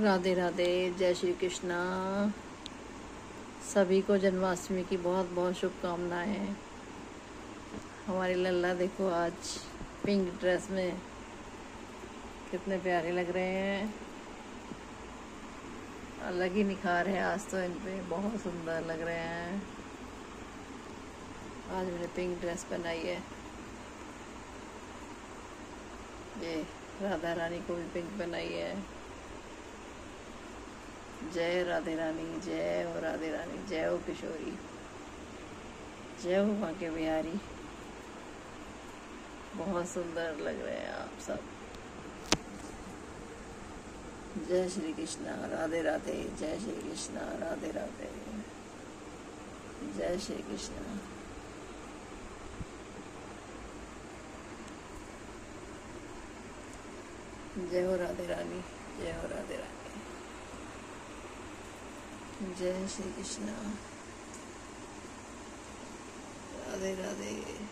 राधे राधे, जय श्री कृष्णा। सभी को जन्माष्टमी की बहुत बहुत शुभकामनाएँ। हमारी लल्ला देखो आज पिंक ड्रेस में कितने प्यारे लग रहे हैं। अलग ही निखार है आज तो इन पे, बहुत सुंदर लग रहे हैं। आज मैंने पिंक ड्रेस पहनाई है। ये राधा रानी को भी पिंक पहनाई है। जय राधे रानी, जय हो राधे रानी, जय हो किशोरी, जय हो के बिहारी। बहुत सुंदर लग रहे हैं आप सब। जय श्री कृष्णा, राधे राधे, जय श्री कृष्णा, राधे राधे, जय श्री कृष्णा। जय हो राधे रानी, जय हो राधे रानी। जय श्री कृष्ण। राधे राधे।